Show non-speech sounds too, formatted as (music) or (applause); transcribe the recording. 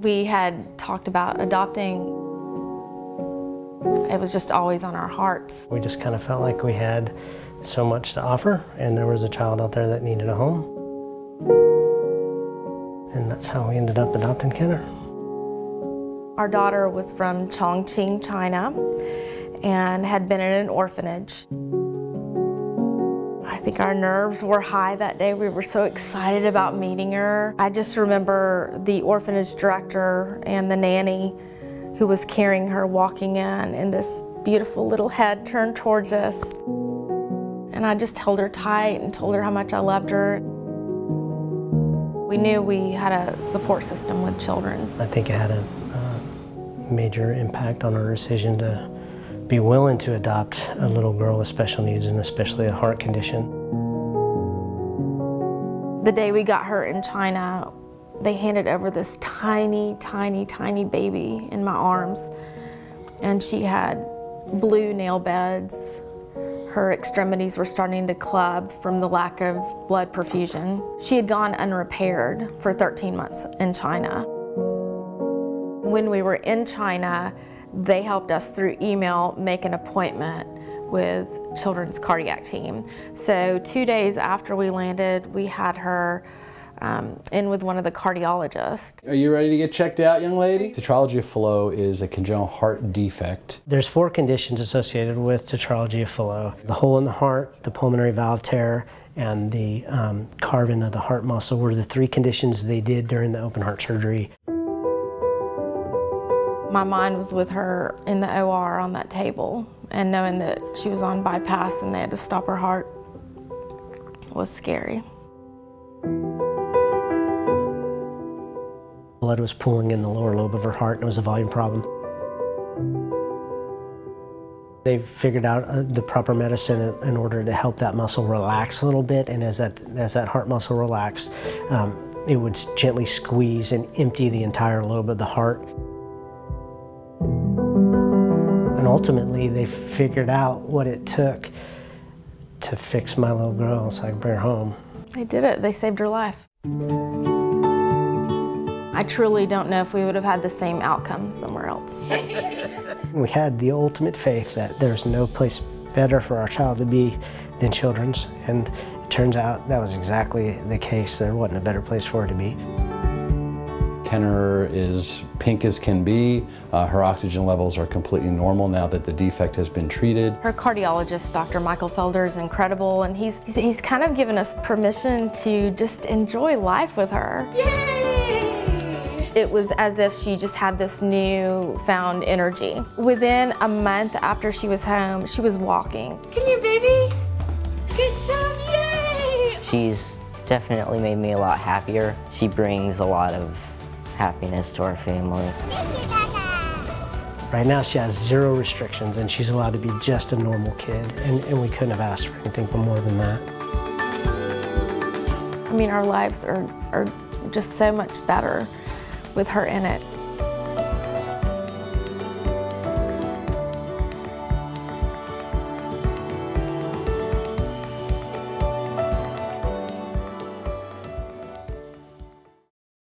We had talked about adopting. It was just always on our hearts. We just kind of felt like we had so much to offer, and there was a child out there that needed a home. And that's how we ended up adopting Kenner. Our daughter was from Chongqing, China, and had been in an orphanage. Think our nerves were high that day. We were so excited about meeting her. I just remember the orphanage director and the nanny who was carrying her walking in and this beautiful little head turned towards us. And I just held her tight and told her how much I loved her. We knew we had a support system with children. I think it had a uh, major impact on our decision to be willing to adopt a little girl with special needs and especially a heart condition. The day we got her in China, they handed over this tiny, tiny, tiny baby in my arms. And she had blue nail beds. Her extremities were starting to club from the lack of blood perfusion. She had gone unrepaired for 13 months in China. When we were in China, they helped us through email make an appointment with children's cardiac team. So two days after we landed, we had her um, in with one of the cardiologists. Are you ready to get checked out, young lady? Tetralogy of Fallot is a congenital heart defect. There's four conditions associated with tetralogy of Fallot. The hole in the heart, the pulmonary valve tear, and the um, carving of the heart muscle were the three conditions they did during the open heart surgery. My mind was with her in the OR on that table and knowing that she was on bypass and they had to stop her heart was scary. Blood was pooling in the lower lobe of her heart and it was a volume problem. They figured out uh, the proper medicine in order to help that muscle relax a little bit and as that, as that heart muscle relaxed, um, it would gently squeeze and empty the entire lobe of the heart. And ultimately, they figured out what it took to fix my little girl so I could bring her home. They did it. They saved her life. I truly don't know if we would have had the same outcome somewhere else. (laughs) we had the ultimate faith that there's no place better for our child to be than children's, and it turns out that was exactly the case. There wasn't a better place for her to be. Kenner is pink as can be. Uh, her oxygen levels are completely normal now that the defect has been treated. Her cardiologist, Dr. Michael Felder, is incredible, and he's, he's, he's kind of given us permission to just enjoy life with her. Yay! It was as if she just had this new found energy. Within a month after she was home, she was walking. Come here, baby. Good job, yay! She's definitely made me a lot happier. She brings a lot of happiness to our family. Right now she has zero restrictions and she's allowed to be just a normal kid and, and we couldn't have asked for anything more than that. I mean, our lives are, are just so much better with her in it.